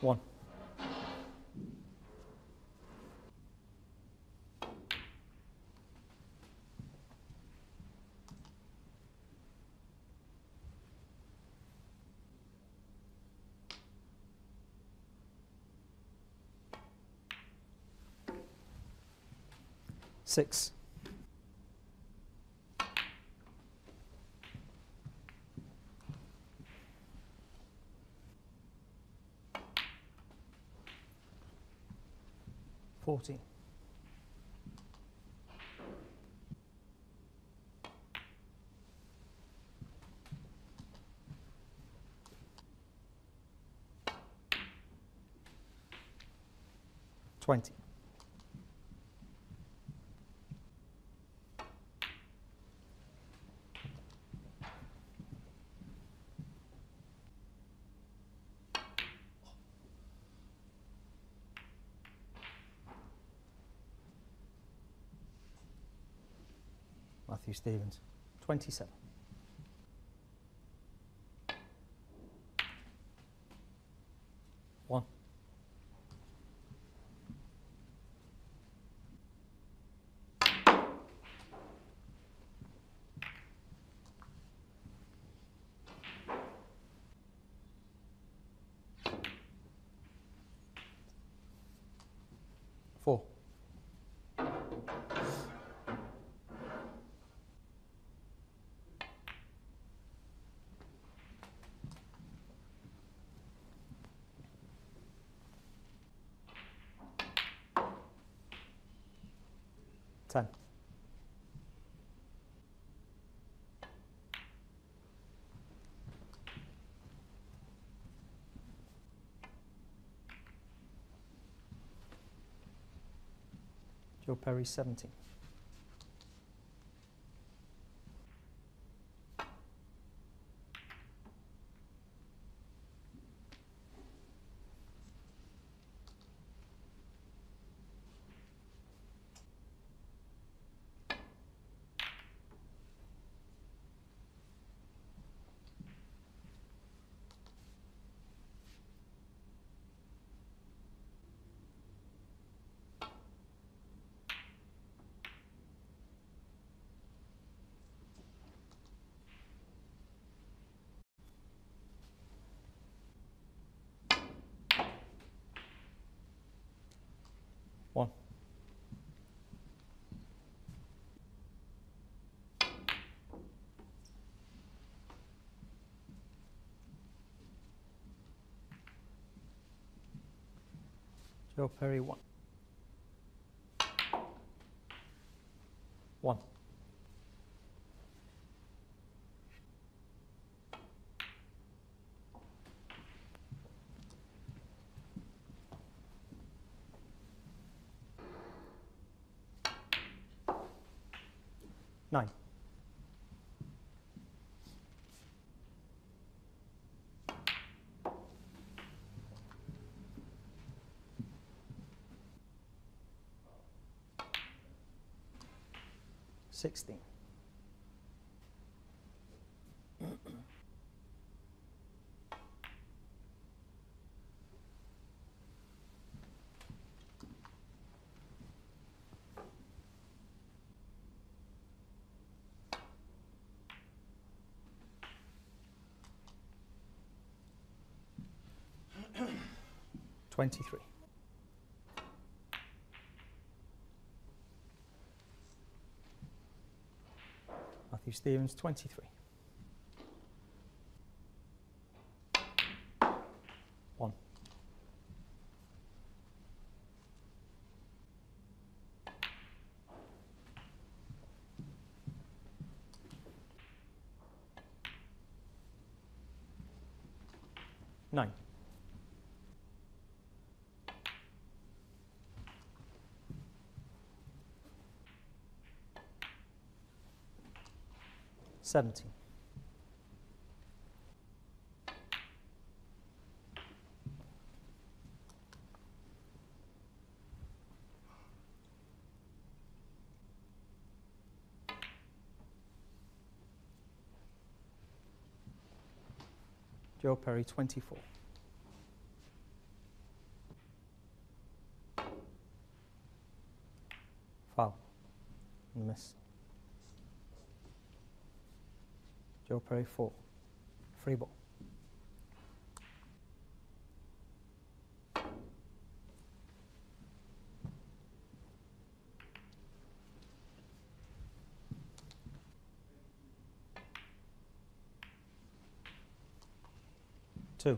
One. Six. Fourteen. Twenty. Matthew Stevens, 27. One. Four. Ten. Joe Perry, 17. One. Joe Perry, one. One. 16. Twenty-three. Matthew Stevens, 23. One. Nine. Seventy. Joe Perry, 24. Foul. Miss. Joe Perry, four. Free ball. Two.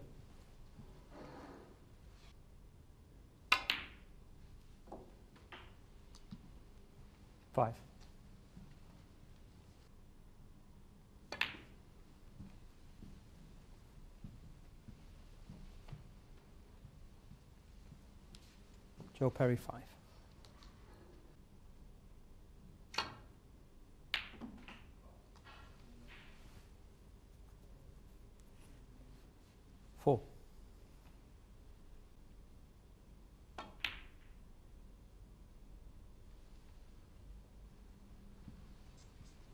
Five. Joe Perry, five. Four.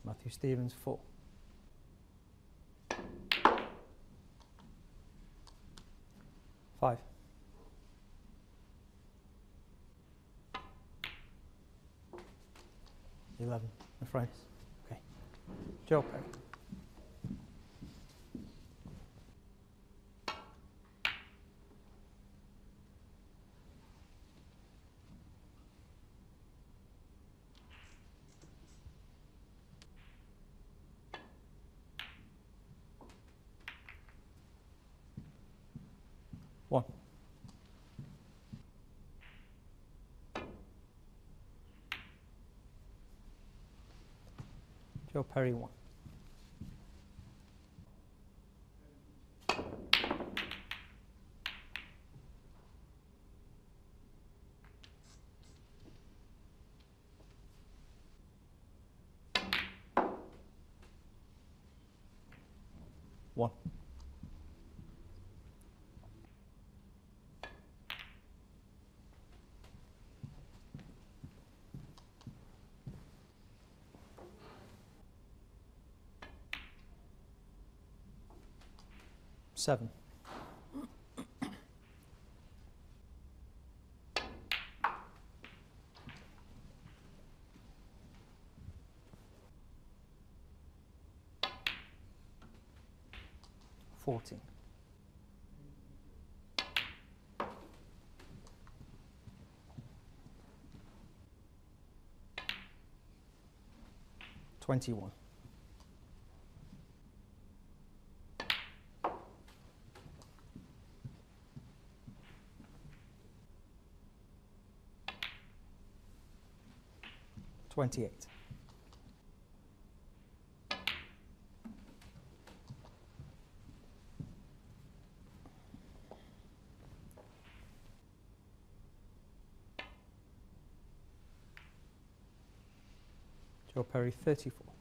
Matthew Stevens, four. 11, I'm. Okay. Joe Perry. Perry, one. One. Seven. Fourteen. Twenty-one. 28. Joe Perry, 34.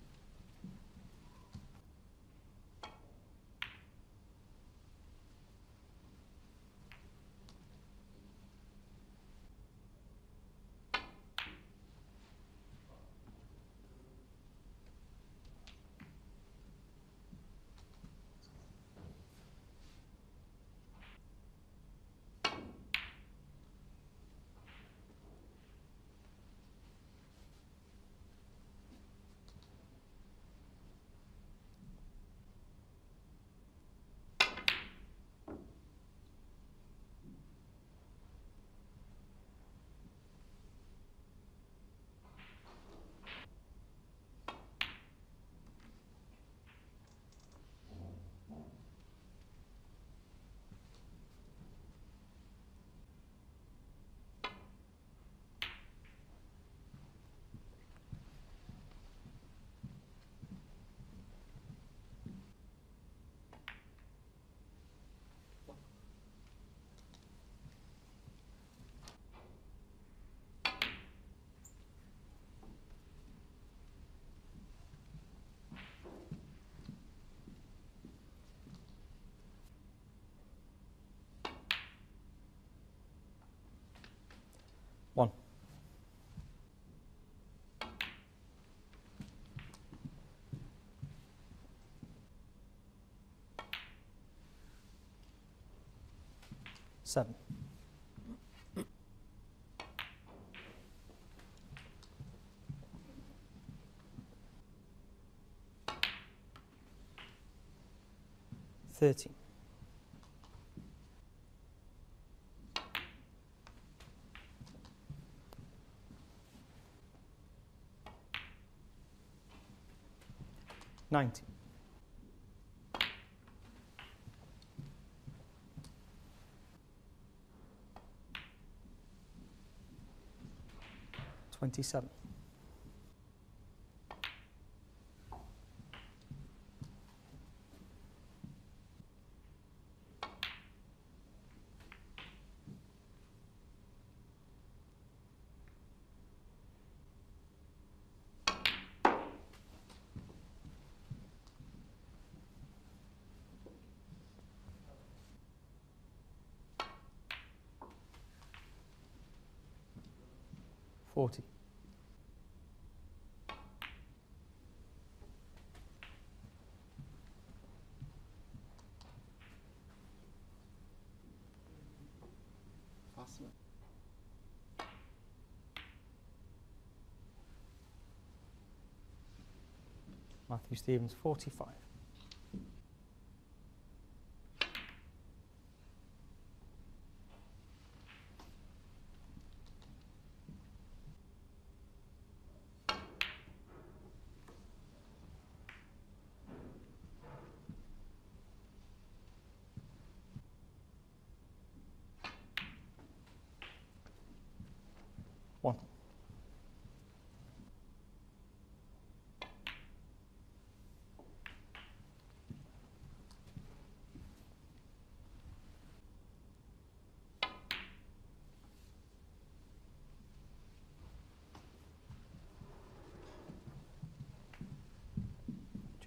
7. Thirteen. Nineteen. Twenty-seven. Forty. Matthew Stevens, 45. One.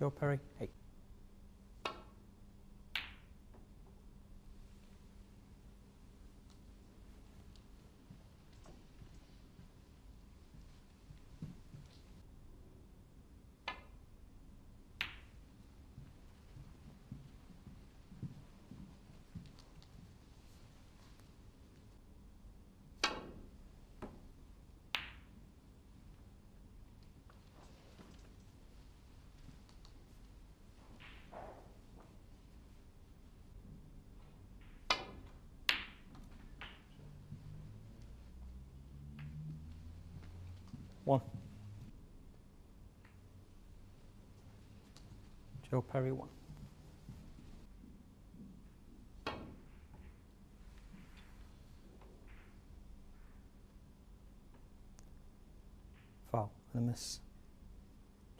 Joe Perry, eight. One. Joe Perry, one. Foul and a miss.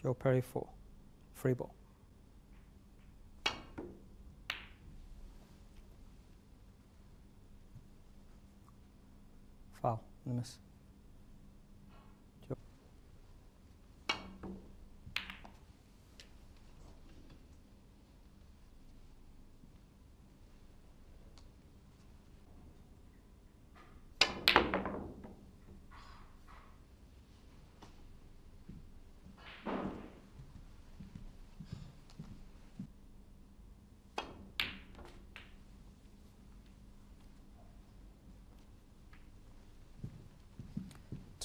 Joe Perry, four. Free ball. Foul and a miss. Joe.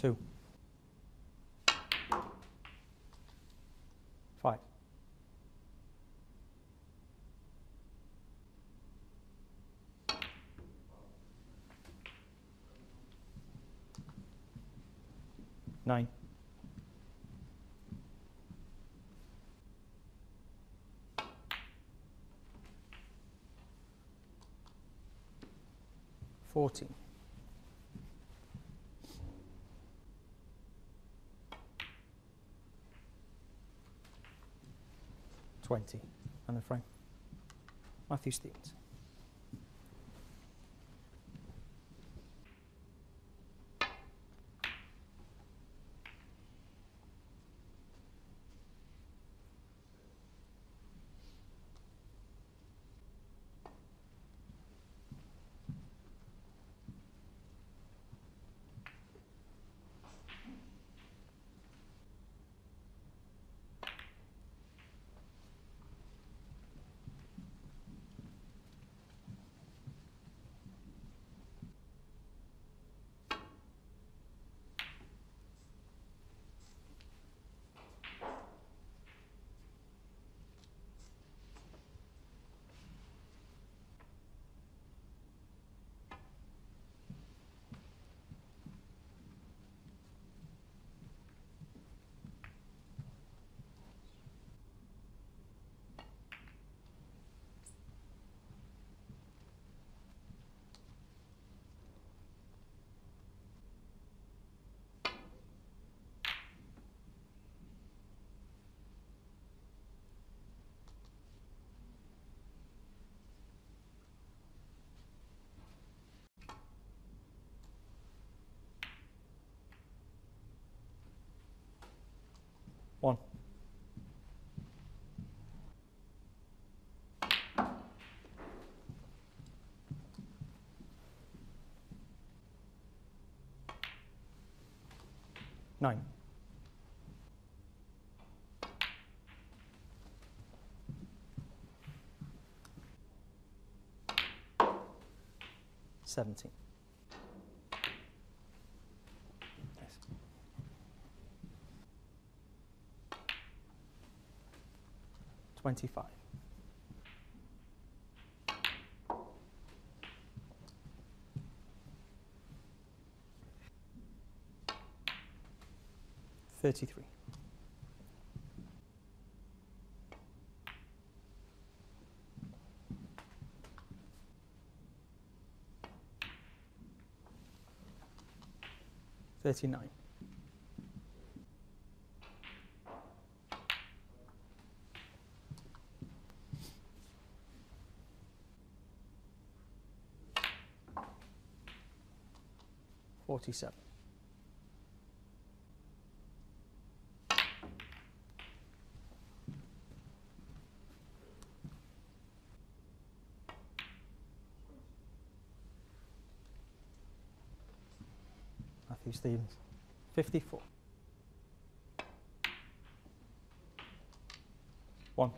Two. Five. Nine. Fourteen. Twenty. And the frame. Matthew Stevens. One. Nine. Seventeen. 25. Thirty-three. Thirty-nine. Forty-seven. Matthew Stevens. Fifty-four. One.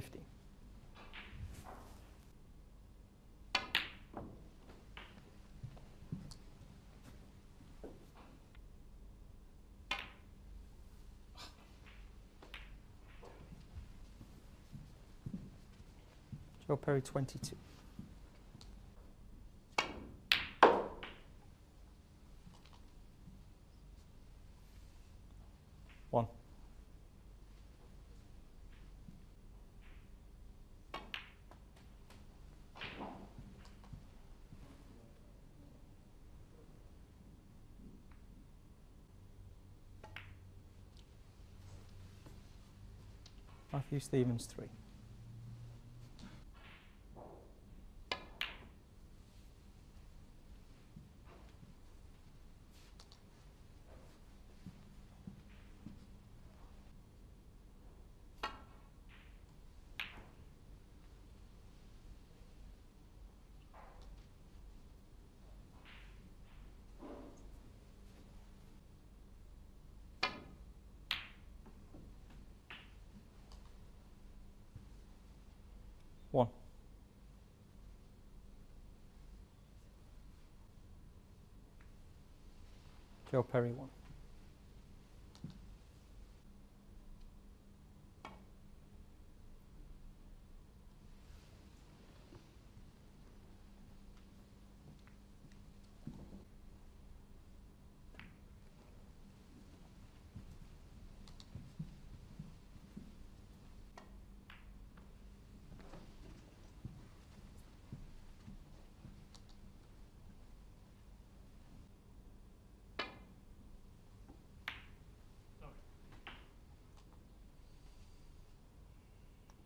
50. Joe Perry 22. Matthew Stevens 3. Joe Perry, one.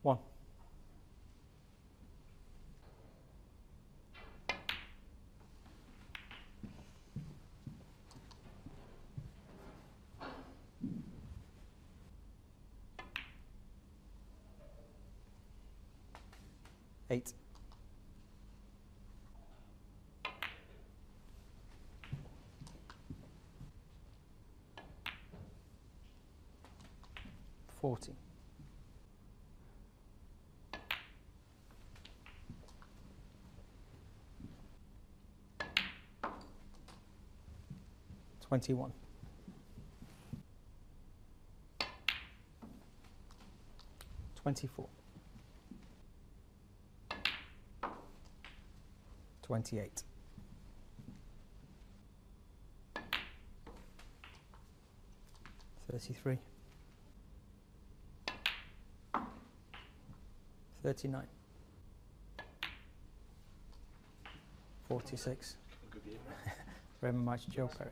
One. Eight. Forty. Twenty-one. Twenty-four. Twenty-eight. Thirty-three. 39. 46. Good. Very much, Joe Perry.